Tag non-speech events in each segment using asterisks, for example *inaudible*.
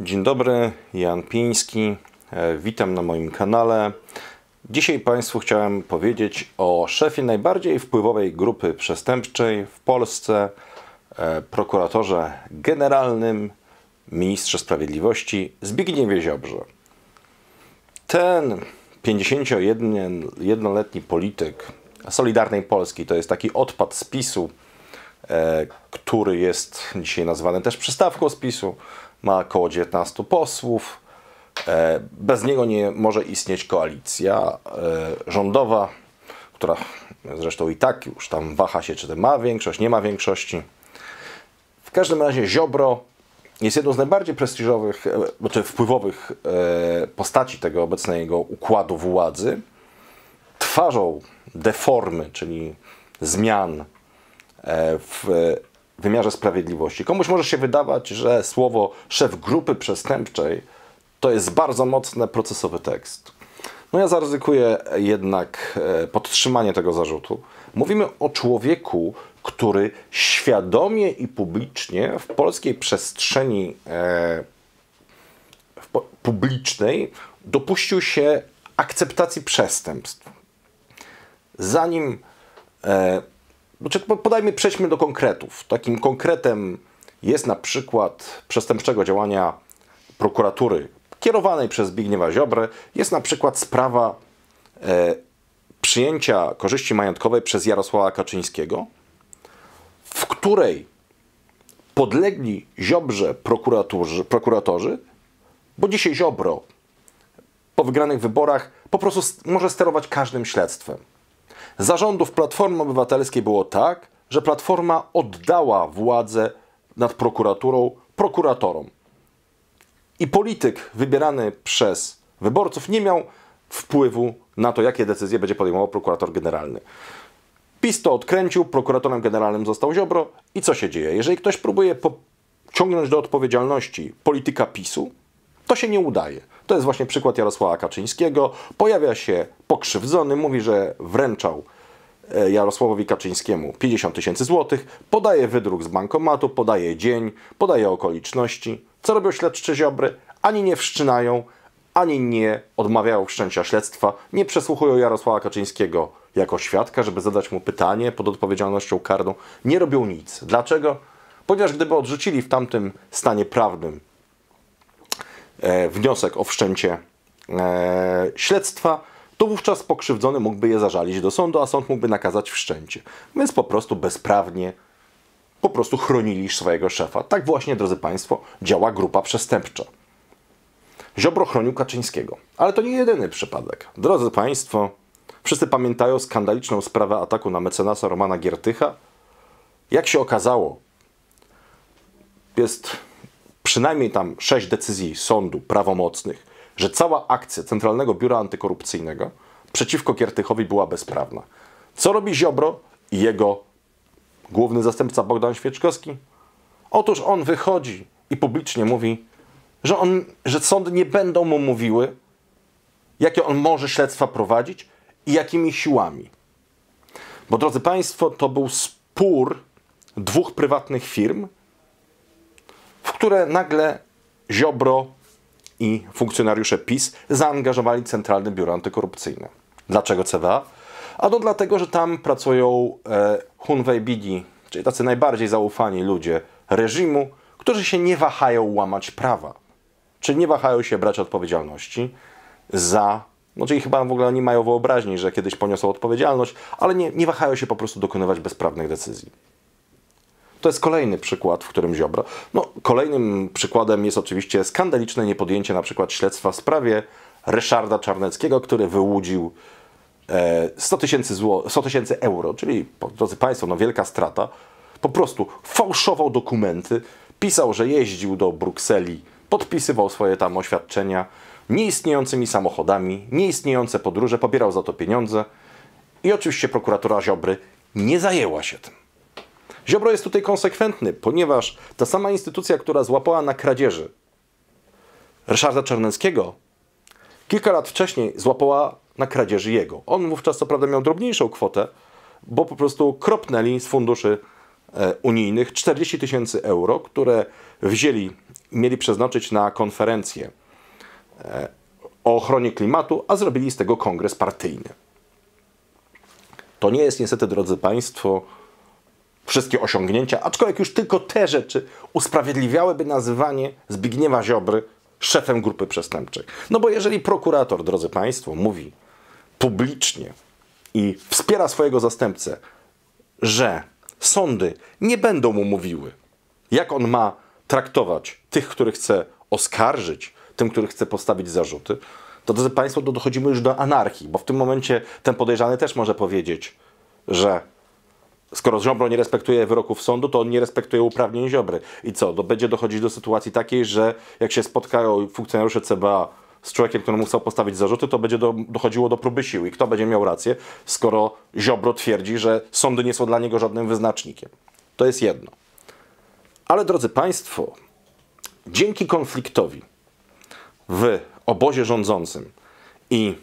Dzień dobry, Jan Piński. E, Witam na moim kanale. Dzisiaj Państwu chciałem powiedzieć o szefie najbardziej wpływowej grupy przestępczej w Polsce, e, prokuratorze generalnym, ministrze sprawiedliwości Zbigniewie Ziobrze. Ten 51-letni polityk Solidarnej Polski to jest taki odpad z PiSu, który jest dzisiaj nazwany też przystawką z PiSu. Ma około 19 posłów. E, bez niego nie może istnieć koalicja e, rządowa, która zresztą i tak już tam waha się, czy ma większość, nie ma większości. W każdym razie Ziobro jest jedną z najbardziej prestiżowych, e, znaczy wpływowych postaci tego obecnego układu władzy. Twarzą deformy, czyli zmian w wymiarze sprawiedliwości. Komuś może się wydawać, że słowo szef grupy przestępczej to jest bardzo mocny procesowy tekst. No ja zaryzykuję jednak e, podtrzymanie tego zarzutu. Mówimy o człowieku, który świadomie i publicznie w polskiej przestrzeni e, publicznej dopuścił się akceptacji przestępstw. Zanim e, znaczy, podajmy, przejdźmy do konkretów. Takim konkretem jest na przykład przestępczego działania prokuratury kierowanej przez Zbigniewa Ziobrę. Jest na przykład sprawa e, przyjęcia korzyści majątkowej przez Jarosława Kaczyńskiego, w której podlegli Ziobrze prokuratorzy, bo dzisiaj Ziobro po wygranych wyborach po prostu może sterować każdym śledztwem. Zarządów Platformy Obywatelskiej było tak, że Platforma oddała władzę nad prokuraturą prokuratorom. I polityk wybierany przez wyborców nie miał wpływu na to, jakie decyzje będzie podejmował prokurator generalny. PiS to odkręcił, prokuratorem generalnym został Ziobro i co się dzieje? Jeżeli ktoś próbuje ciągnąć do odpowiedzialności polityka PiSu, to się nie udaje. To jest właśnie przykład Jarosława Kaczyńskiego. Pojawia się pokrzywdzony, mówi, że wręczał e, Jarosławowi Kaczyńskiemu 50 tysięcy złotych, podaje wydruk z bankomatu, podaje dzień, podaje okoliczności. Co robią śledczy Ziobry? Ani nie wszczynają, ani nie odmawiają wszczęcia śledztwa, nie przesłuchują Jarosława Kaczyńskiego jako świadka, żeby zadać mu pytanie pod odpowiedzialnością karną. Nie robią nic. Dlaczego? Ponieważ gdyby odrzucili w tamtym stanie prawnym wniosek o wszczęcie e, śledztwa, to wówczas pokrzywdzony mógłby je zażalić do sądu, a sąd mógłby nakazać wszczęcie. Więc po prostu bezprawnie po prostu chronili swojego szefa. Tak właśnie, drodzy Państwo, działa grupa przestępcza. Ziobro chronił Kaczyńskiego. Ale to nie jedyny przypadek. Drodzy Państwo, wszyscy pamiętają skandaliczną sprawę ataku na mecenasa Romana Giertycha? Jak się okazało, jest przynajmniej tam sześć decyzji sądu prawomocnych, że cała akcja Centralnego Biura Antykorupcyjnego przeciwko Giertychowi była bezprawna. Co robi Ziobro i jego główny zastępca Bogdan Świeczkowski? Otóż on wychodzi i publicznie mówi, że, on, że sądy nie będą mu mówiły, jakie on może śledztwa prowadzić i jakimi siłami. Bo drodzy Państwo, to był spór dwóch prywatnych firm, które nagle Ziobro i funkcjonariusze PiS zaangażowali Centralne Biuro Antykorupcyjne. Dlaczego CWA? A to dlatego, że tam pracują e, Hunwei Bidi, czyli tacy najbardziej zaufani ludzie reżimu, którzy się nie wahają łamać prawa. Czyli nie wahają się brać odpowiedzialności za no czyli chyba w ogóle nie mają wyobraźni, że kiedyś poniosą odpowiedzialność, ale nie, nie wahają się po prostu dokonywać bezprawnych decyzji. To jest kolejny przykład, w którym Ziobro. No, kolejnym przykładem jest oczywiście skandaliczne niepodjęcie na przykład śledztwa w sprawie Ryszarda Czarneckiego, który wyłudził 100 e, tysięcy 100 tysięcy euro, czyli, drodzy Państwo, no wielka strata. Po prostu fałszował dokumenty, pisał, że jeździł do Brukseli, podpisywał swoje tam oświadczenia nieistniejącymi samochodami, nieistniejące podróże, pobierał za to pieniądze i oczywiście prokuratura Ziobry nie zajęła się tym. Ziobro jest tutaj konsekwentny, ponieważ ta sama instytucja, która złapała na kradzieży Ryszarda Czarneckiego, kilka lat wcześniej złapała na kradzieży jego. On wówczas co prawda miał drobniejszą kwotę, bo po prostu kropnęli z funduszy e, unijnych 40 tysięcy euro, które wzięli, mieli przeznaczyć na konferencję e, o ochronie klimatu, a zrobili z tego kongres partyjny. To nie jest niestety, drodzy Państwo, wszystkie osiągnięcia, aczkolwiek już tylko te rzeczy usprawiedliwiałyby nazywanie Zbigniewa Ziobry szefem grupy przestępczej. No bo jeżeli prokurator, drodzy Państwo, mówi publicznie i wspiera swojego zastępcę, że sądy nie będą mu mówiły, jak on ma traktować tych, których chce oskarżyć, tym, których chce postawić zarzuty, to drodzy Państwo, to dochodzimy już do anarchii, bo w tym momencie ten podejrzany też może powiedzieć, że skoro Ziobro nie respektuje wyroków sądu, to on nie respektuje uprawnień Ziobry. I co? To będzie dochodzić do sytuacji takiej, że jak się spotkają funkcjonariusze CBA z człowiekiem, któremu chcą postawić zarzuty, to będzie do, dochodziło do próby sił. I kto będzie miał rację, skoro Ziobro twierdzi, że sądy nie są dla niego żadnym wyznacznikiem. To jest jedno. Ale drodzy Państwo, dzięki konfliktowi w obozie rządzącym i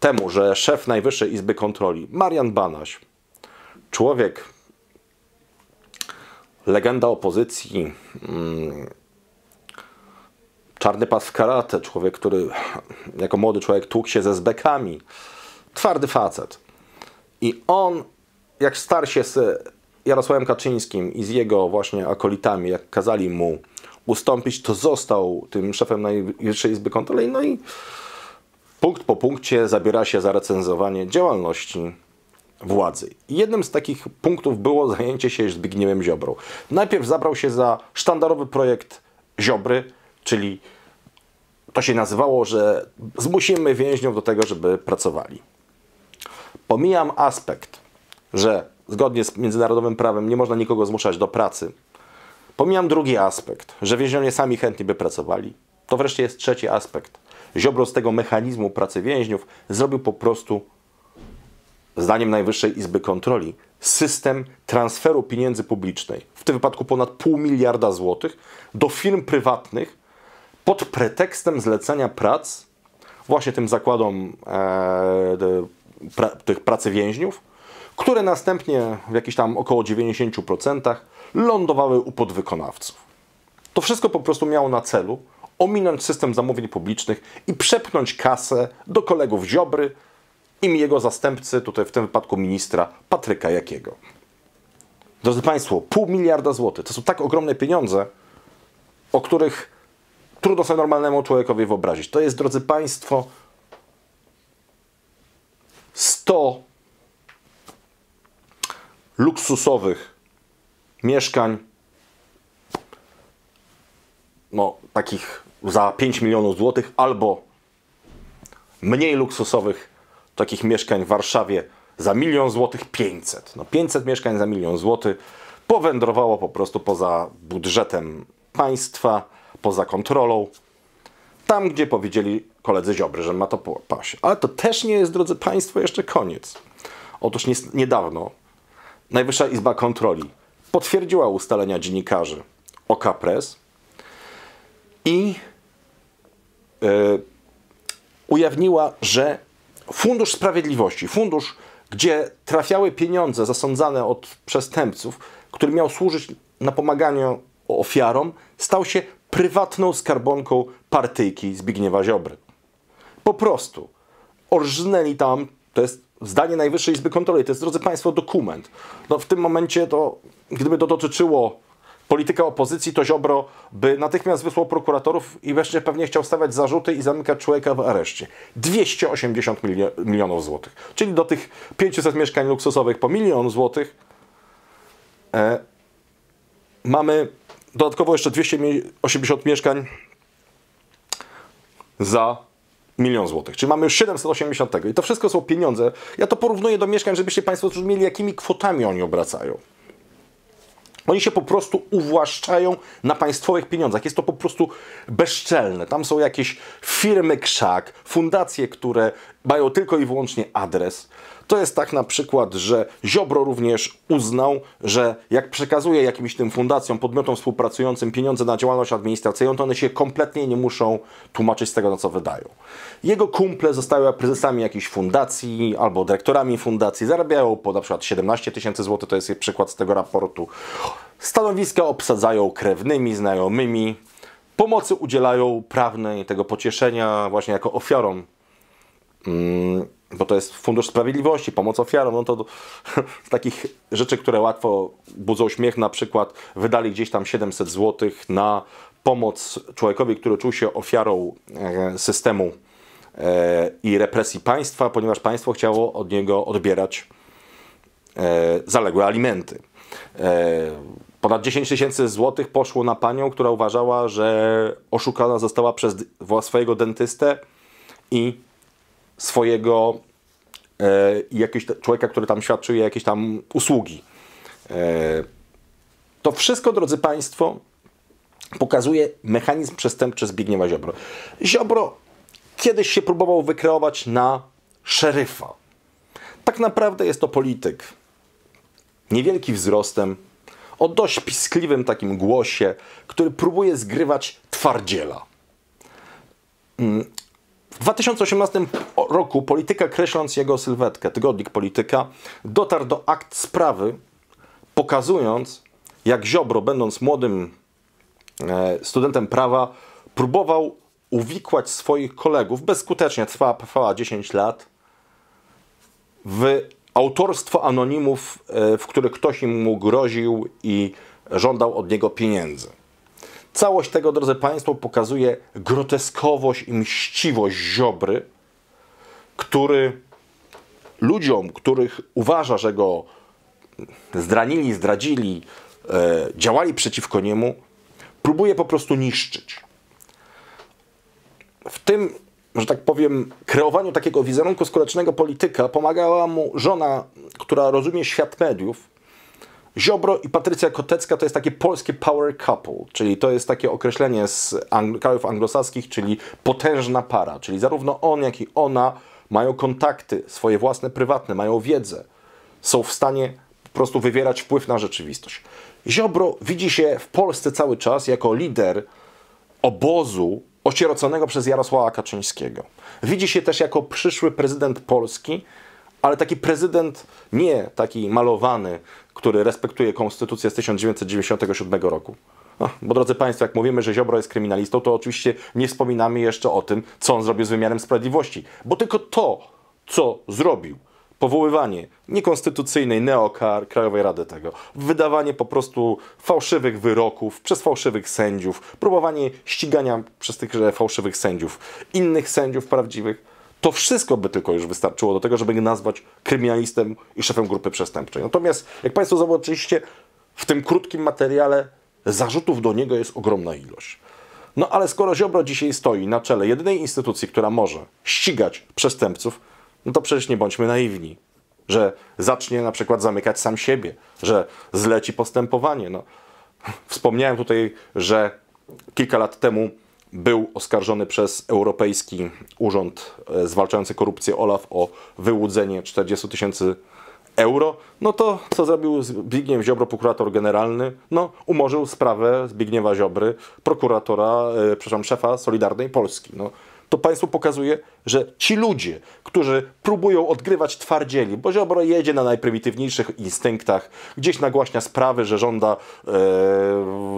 temu, że szef Najwyższej Izby Kontroli, Marian Banaś, człowiek, legenda opozycji, mm, czarny pas karate, człowiek, który jako młody człowiek tłukł się ze zbekami, twardy facet. I on, jak starł się z Jarosławem Kaczyńskim i z jego właśnie akolitami, jak kazali mu ustąpić, to został tym szefem Najwyższej Izby Kontroli. No i punkt po punkcie zabiera się za recenzowanie działalności władzy. Jednym z takich punktów było zajęcie się Zbigniewem Ziobrą. Najpierw zabrał się za sztandarowy projekt Ziobry, czyli to się nazywało, że zmusimy więźniów do tego, żeby pracowali. Pomijam aspekt, że zgodnie z międzynarodowym prawem nie można nikogo zmuszać do pracy. Pomijam drugi aspekt, że więźniowie sami chętnie by pracowali. To wreszcie jest trzeci aspekt. Ziobro z tego mechanizmu pracy więźniów zrobił po prostu, zdaniem Najwyższej Izby Kontroli, system transferu pieniędzy publicznej, w tym wypadku ponad pół miliarda złotych, do firm prywatnych pod pretekstem zlecenia prac właśnie tym zakładom e, pra, tych pracy więźniów, które następnie w jakichś tam około 90% lądowały u podwykonawców. To wszystko po prostu miało na celu ominąć system zamówień publicznych i przepchnąć kasę do kolegów Ziobry i jego zastępcy, tutaj w tym wypadku ministra Patryka Jakiego. Drodzy Państwo, pół miliarda złotych to są tak ogromne pieniądze, o których trudno sobie normalnemu człowiekowi wyobrazić. To jest, drodzy Państwo, 100 luksusowych mieszkań, no takich za 5 milionów złotych, albo mniej luksusowych takich mieszkań w Warszawie za milion złotych 500. No 500 mieszkań za milion złotych powędrowało po prostu poza budżetem państwa, poza kontrolą. Tam, gdzie powiedzieli koledzy Ziobry, że ma to pasie. Ale to też nie jest, drodzy Państwo, jeszcze koniec. Otóż niedawno Najwyższa Izba Kontroli potwierdziła ustalenia dziennikarzy OK Press i yy, ujawniła, że Fundusz Sprawiedliwości, fundusz, gdzie trafiały pieniądze zasądzane od przestępców, który miał służyć na pomaganiu ofiarom, stał się prywatną skarbonką partyjki Zbigniewa Ziobry. Po prostu orżnęli tam, to jest zdanie Najwyższej Izby Kontroli, to jest, drodzy Państwo, dokument. No w tym momencie to, gdyby to dotyczyło polityka opozycji, to Ziobro by natychmiast wysłał prokuratorów i wreszcie pewnie chciał stawiać zarzuty i zamykać człowieka w areszcie. 280 milionów złotych. Czyli do tych 500 mieszkań luksusowych po milion złotych e, mamy dodatkowo jeszcze 280 mieszkań za milion złotych. Czyli mamy już 780 tego. I to wszystko są pieniądze. Ja to porównuję do mieszkań, żebyście Państwo zrozumieli, jakimi kwotami oni obracają. Oni się po prostu uwłaszczają na państwowych pieniądzach. Jest to po prostu bezczelne. Tam są jakieś firmy krzak, fundacje, które mają tylko i wyłącznie adres. To jest tak na przykład, że Ziobro również uznał, że jak przekazuje jakimś tym fundacjom, podmiotom współpracującym pieniądze na działalność administracyjną, to one się kompletnie nie muszą tłumaczyć z tego, na co wydają. Jego kumple zostały prezesami jakichś fundacji albo dyrektorami fundacji, zarabiają po na przykład 17 tysięcy złotych, to jest przykład z tego raportu. Stanowiska obsadzają krewnymi, znajomymi, pomocy udzielają prawnej, tego pocieszenia właśnie jako ofiarom bo to jest Fundusz Sprawiedliwości, pomoc ofiarom, no to z *laughs* takich rzeczy, które łatwo budzą śmiech, na przykład wydali gdzieś tam 700 zł na pomoc człowiekowi, który czuł się ofiarą e, systemu e, i represji państwa, ponieważ państwo chciało od niego odbierać e, zaległe alimenty. Ponad 10 tysięcy złotych poszło na panią, która uważała, że oszukana została przez swojego dentystę i swojego e, człowieka, który tam świadczył jakieś tam usługi. E, to wszystko, drodzy Państwo, pokazuje mechanizm przestępczy Zbigniewa Ziobro. Ziobro kiedyś się próbował wykreować na szeryfa. Tak naprawdę jest to polityk. Niewielki wzrostem, o dość piskliwym takim głosie, który próbuje zgrywać twardziela. W 2018 roku Polityka, kreśląc jego sylwetkę, tygodnik Polityka, dotarł do akt sprawy, pokazując, jak Ziobro, będąc młodym e, studentem prawa, próbował uwikłać swoich kolegów, bezskutecznie trwała, trwała 10 lat, w autorstwo anonimów, e, w których ktoś im mu groził i żądał od niego pieniędzy. Całość tego, drodzy Państwo, pokazuje groteskowość i mściwość Ziobry, który ludziom, których uważa, że go zdranili, zdradzili, e, działali przeciwko niemu, próbuje po prostu niszczyć. W tym, że tak powiem, kreowaniu takiego wizerunku skutecznego polityka pomagała mu żona, która rozumie świat mediów, Ziobro i Patrycja Kotecka to jest takie polskie power couple, czyli to jest takie określenie z ang krajów anglosaskich, czyli potężna para, czyli zarówno on, jak i ona mają kontakty swoje własne, prywatne, mają wiedzę, są w stanie po prostu wywierać wpływ na rzeczywistość. Ziobro widzi się w Polsce cały czas jako lider obozu osieroconego przez Jarosława Kaczyńskiego. Widzi się też jako przyszły prezydent Polski, ale taki prezydent nie taki malowany, który respektuje konstytucję z 1997 roku. No, bo drodzy Państwo, jak mówimy, że Ziobro jest kryminalistą, to oczywiście nie wspominamy jeszcze o tym, co on zrobił z wymiarem sprawiedliwości. Bo tylko to, co zrobił, powoływanie niekonstytucyjnej neokar Krajowej Rady tego, wydawanie po prostu fałszywych wyroków przez fałszywych sędziów, próbowanie ścigania przez tych fałszywych sędziów, innych sędziów prawdziwych, to wszystko by tylko już wystarczyło do tego, żeby go nazwać kryminalistem i szefem grupy przestępczej. Natomiast, jak Państwo zobaczyliście, w tym krótkim materiale zarzutów do niego jest ogromna ilość. No ale skoro Ziobro dzisiaj stoi na czele jedynej instytucji, która może ścigać przestępców, no to przecież nie bądźmy naiwni, że zacznie na przykład zamykać sam siebie, że zleci postępowanie. No, wspomniałem tutaj, że kilka lat temu był oskarżony przez Europejski Urząd e, Zwalczający Korupcję OLAF o wyłudzenie 40 tysięcy euro, no to co zrobił Zbigniew Ziobro, prokurator generalny? No, umorzył sprawę Zbigniewa Ziobry, prokuratora, e, przepraszam, szefa Solidarnej Polski. No, to państwu pokazuje, że ci ludzie, którzy próbują odgrywać twardzieli, bo Ziobro jedzie na najprymitywniejszych instynktach, gdzieś nagłaśnia sprawy, że żąda e,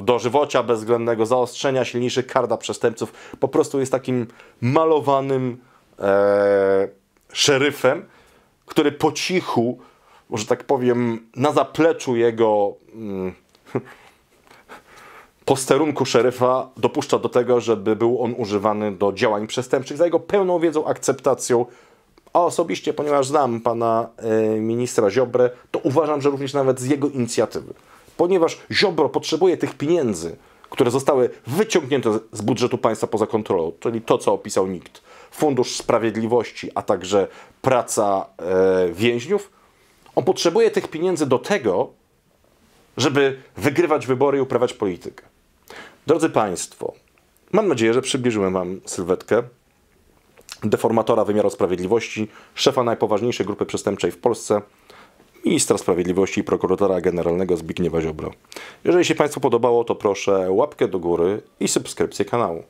dożywocia bezwzględnego, zaostrzenia silniejszych kar dla przestępców, po prostu jest takim malowanym e, szeryfem, który po cichu, że tak powiem, na zapleczu jego mm, posterunku szeryfa dopuszcza do tego, żeby był on używany do działań przestępczych za jego pełną wiedzą, akceptacją. A osobiście, ponieważ znam pana y, ministra Ziobrę, to uważam, że również nawet z jego inicjatywy. Ponieważ Ziobro potrzebuje tych pieniędzy, które zostały wyciągnięte z budżetu państwa poza kontrolą, czyli to, co opisał NIKT, Fundusz Sprawiedliwości, a także praca y, więźniów, on potrzebuje tych pieniędzy do tego, żeby wygrywać wybory i uprawiać politykę. Drodzy Państwo, mam nadzieję, że przybliżyłem Wam sylwetkę deformatora wymiaru sprawiedliwości, szefa najpoważniejszej grupy przestępczej w Polsce, ministra sprawiedliwości i prokuratora generalnego Zbigniewa Ziobro. Jeżeli się Państwu podobało, to proszę łapkę do góry i subskrypcję kanału.